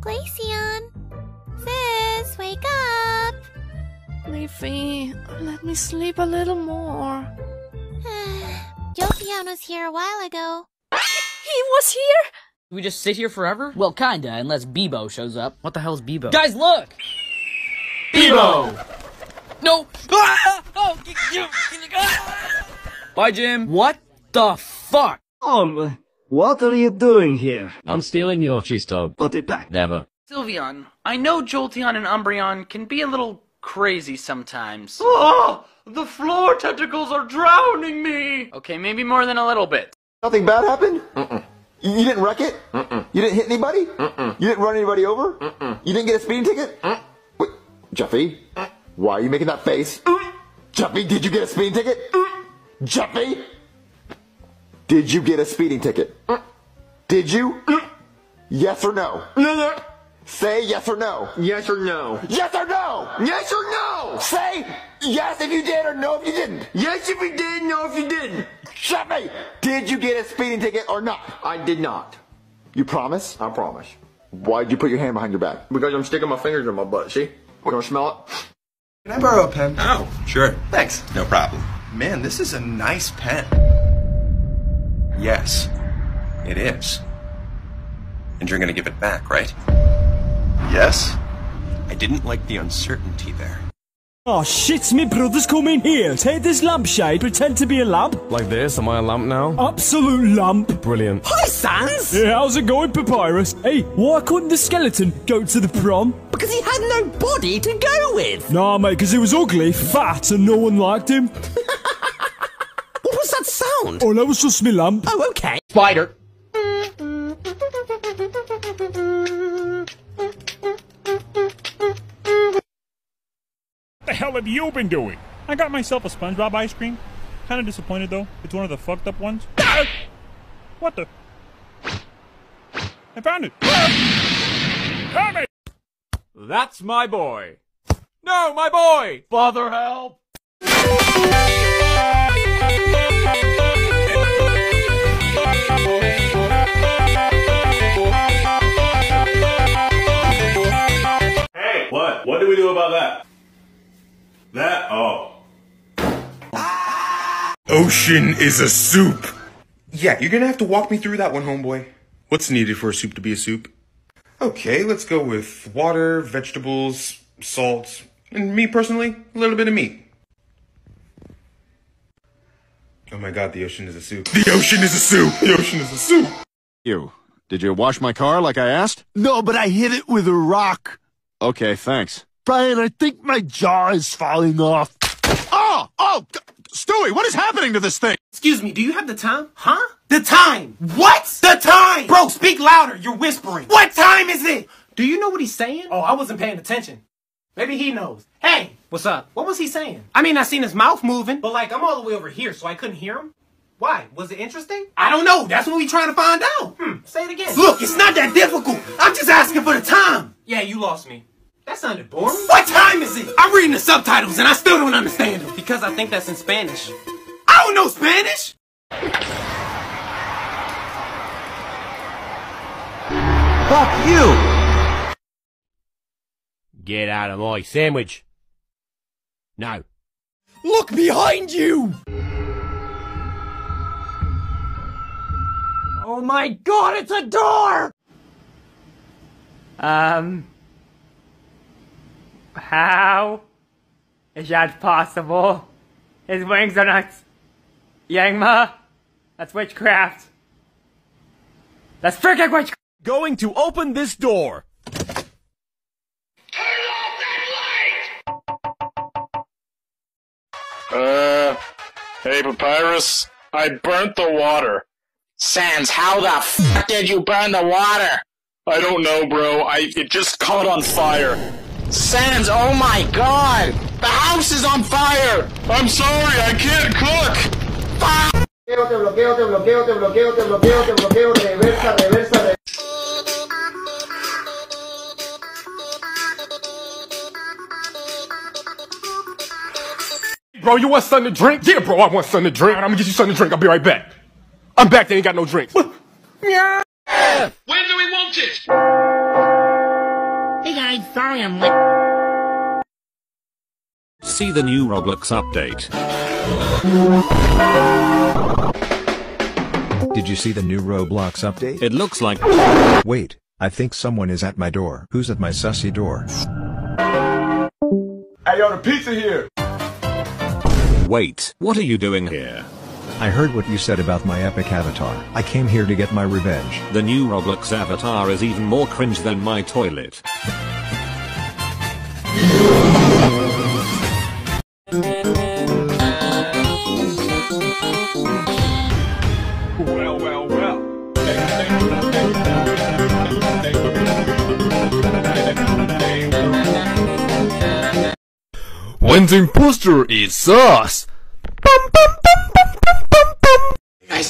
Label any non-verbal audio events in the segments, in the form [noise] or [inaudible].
Glaceon! Sis, wake up! Leafy, let me sleep a little more. [sighs] Jolteon was here a while ago. He was here? We just sit here forever? Well, kinda, unless Bebo shows up. What the hell's Bebo? Guys, look! Bebo! No! Ah! [laughs] Oh, Bye, Jim. What the fuck? Um, what are you doing here? I'm stealing your cheese dog. Put it back. Never. Sylveon, I know Jolteon and Umbreon can be a little crazy sometimes. Oh, [laughs] the floor tentacles are drowning me. Okay, maybe more than a little bit. Nothing bad happened? Mm-mm. You you didn't wreck it? Mm-mm. You didn't hit anybody? Mm-mm. You didn't run anybody over? Mm-mm. You didn't get a speeding ticket? Mm. Wait, Jeffy, mm. why are you making that face? Mm. Jeffy, did you get a speeding ticket? Mm. Jeffy, did you get a speeding ticket? Mm. Did you? Mm. Yes or no? Say yes or no. Yes or no? Yes or no? Yes or no? Say yes if you did or no if you didn't. Yes if you did, no if you didn't. Jeffy, did you get a speeding ticket or not? I did not. You promise? I promise. Why'd you put your hand behind your back? Because I'm sticking my fingers in my butt, see? You wanna smell it? Can I borrow a pen? Oh, sure. Thanks. No problem. Man, this is a nice pen. Yes, it is. And you're gonna give it back, right? Yes? I didn't like the uncertainty there. Oh shit, me brother's coming in here. Take this lampshade, pretend to be a lamp. Like this? Am I a lamp now? Absolute lamp. Brilliant. Hi, Sans! Yeah, how's it going, Papyrus? Hey, why couldn't the skeleton go to the prom? Because he had no body to go with. Nah, mate, because he was ugly, fat, and no one liked him. [laughs] what was that? Oh, that was just me lamp. Oh, okay. Spider. What the hell have you been doing? I got myself a SpongeBob ice cream. Kind of disappointed though. It's one of the fucked up ones. [laughs] what the? I found it. [laughs] Help me! That's my boy. No, my boy! Father, help! About that? That? Oh. Ocean is a soup. Yeah, you're gonna have to walk me through that one, homeboy. What's needed for a soup to be a soup? Okay, let's go with water, vegetables, salt, and me personally, a little bit of meat. Oh my god, the ocean is a soup. The ocean is a soup! The ocean is a soup! You. Did you wash my car like I asked? No, but I hit it with a rock. Okay, thanks. Brian, I think my jaw is falling off. Oh! Oh! Stewie, what is happening to this thing? Excuse me, do you have the time? Huh? The time! What? The time! Bro, speak louder, you're whispering. What time is it? Do you know what he's saying? Oh, I wasn't paying attention. Maybe he knows. Hey! What's up? What was he saying? I mean, I seen his mouth moving, but like, I'm all the way over here, so I couldn't hear him. Why? Was it interesting? I don't know. That's what we trying to find out. Hmm. Say it again. Look, it's not that difficult. I'm just asking for the time. Yeah, you lost me. That sounded boring. What time is it? I'm reading the subtitles and I still don't understand them. Because I think that's in Spanish. I don't know Spanish! Fuck you! Get out of my sandwich. No. Look behind you! Oh my god, it's a door! Um. How is that possible? His wings are not. Yangma? That's witchcraft. That's freaking witchcraft! Going to open this door. Turn off that light! Uh, hey Papyrus, I burnt the water. Sans, how the f did you burn the water? I don't know, bro. I it just caught on fire. Sans, oh my god! The house is on fire! I'm sorry, I can't cook! Bloqueo, te bloqueo, te bloqueo, te bloqueo, te bloqueo, te bloqueo, reversa, reversa, reversa. Bro, you want something to drink? Yeah, bro, I want something to drink. I'm gonna get you something to drink. I'll be right back. I'm back. They ain't got no drinks. Yeah. When do we want it? Hey guys, sorry I'm late. See the new Roblox update. Did you see the new Roblox update? It looks like. Wait, I think someone is at my door. Who's at my sussy door? Hey, yo, the pizza here. Wait, what are you doing here? I heard what you said about my epic avatar. I came here to get my revenge. The new Roblox avatar is even more cringe than my toilet. Well, well, well. When the imposter is us.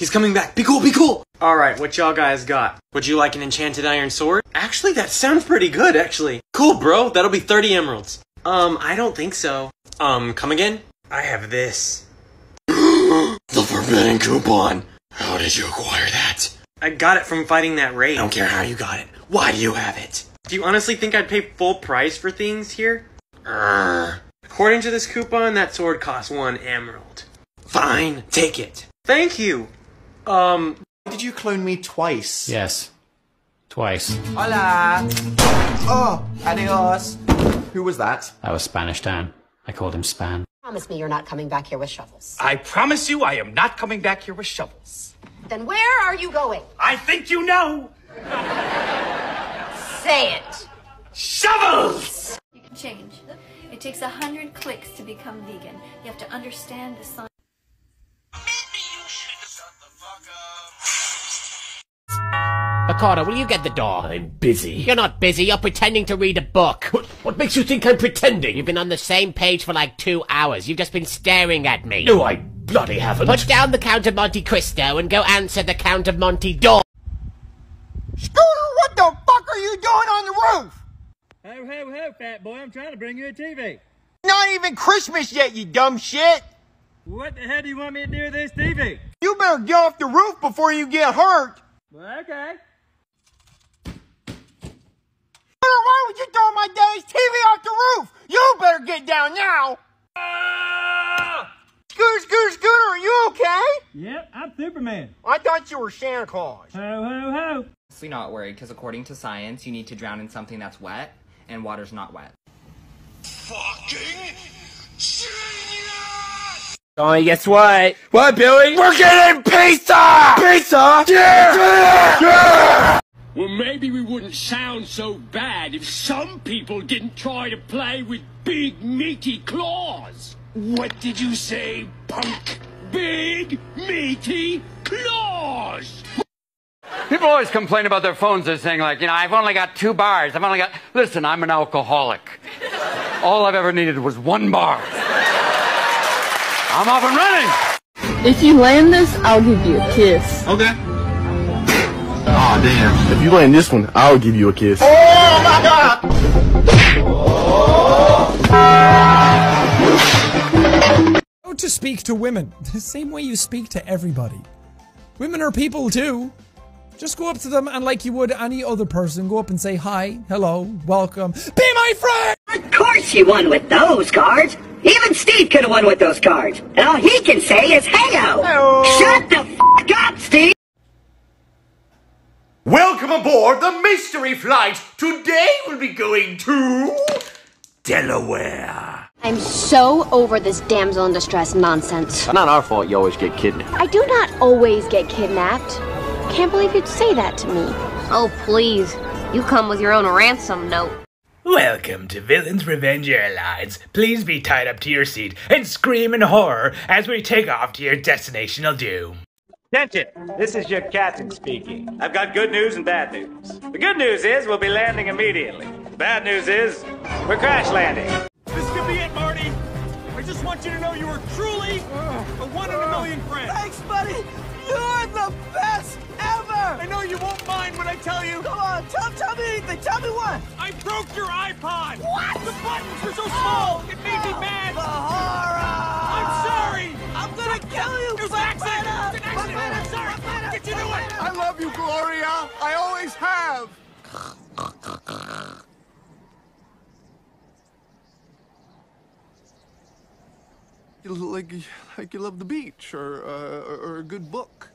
He's coming back. Be cool, be cool. All right, what y'all guys got? Would you like an enchanted iron sword? Actually, that sounds pretty good, actually. Cool, bro. That'll be 30 emeralds. Um, I don't think so. Um, come again? I have this. [gasps] the forbidden coupon. How did you acquire that? I got it from fighting that raid. I don't care how you got it. Why do you have it? Do you honestly think I'd pay full price for things here? Urgh. According to this coupon, that sword costs one emerald. Fine, take it. Thank you. Um, Did you clone me twice? Yes. Twice. Hola. Oh, adios. Who was that? That was Spanish Dan. I called him Span. Promise me you're not coming back here with shovels. I promise you I am not coming back here with shovels. Then where are you going? I think you know. Say it. Shovels! You can change. It takes a hundred clicks to become vegan. You have to understand the science. Ricardo, will you get the door? I'm busy. You're not busy. You're pretending to read a book. What, what makes you think I'm pretending? You've been on the same page for like two hours. You've just been staring at me. No, I bloody haven't. Put down the Count of Monte Cristo and go answer the Count of Monte door. Scooter, what the fuck are you doing on the roof? Ho, ho, ho, fat boy, I'm trying to bring you a TV. Not even Christmas yet, you dumb shit. What the hell do you want me to do with this TV? You better get off the roof before you get hurt. Well, okay. Why would you throw my daddy's TV off the roof? You better get down now. Scooter, Scooter, Scooter, are you okay? Yep, I'm Superman. I thought you were Santa Claus. Ho, ho, ho. Honestly not worried, because according to science, you need to drown in something that's wet, and water's not wet. Johnny, guess what? What, Billy? We're getting pizza! Pizza? Yeah! Yeah! Well, maybe we wouldn't sound so bad if some people didn't try to play with big, meaty claws. What did you say, punk? Big, meaty claws! People always complain about their phones. They're saying, like, you know, I've only got two bars. I've only got. Listen, I'm an alcoholic. All I've ever needed was one bar. I'm off and running. If you land this, I'll give you a kiss. Okay. Aw, damn. If you land this one, I'll give you a kiss. Oh my god! How to speak to women. [laughs] The same way you speak to everybody. Women are people too. Just go up to them and like you would any other person, go up and say hi, hello, welcome. Be my friend! Of course you won with those cards. Even Steve could have won with those cards. And all he can say is heyo. Shut the f up, Steve. Welcome aboard the mystery flight. Today we'll be going to Delaware. I'm so over this damsel in distress nonsense. It's not our fault you always get kidnapped. I do not always get kidnapped. Can't believe you'd say that to me. Oh, please. You come with your own ransom note. Welcome to Villains Revenge Airlines. Please be tied up to your seat and scream in horror as we take off to your destination of doom. Attention! This is your captain speaking. I've got good news and bad news. The good news is we'll be landing immediately. The bad news is we're crash landing. This could be it, Marty. I just want you to know you are truly oh. a one in a million friend. Thanks, buddy. You're the best ever. I know you won't mind when I tell you. Come on, tell, tell me anything. Tell me what. I broke your iPod. What? The buttons were so small. Oh, it made no. me mad. The horror. I'm sorry. I'm gonna kill you. It was an accident. It was an accident. I'm sorry. Get did you do it? I love you, Gloria. I always have. like, like you love the beach or, uh, or a good book.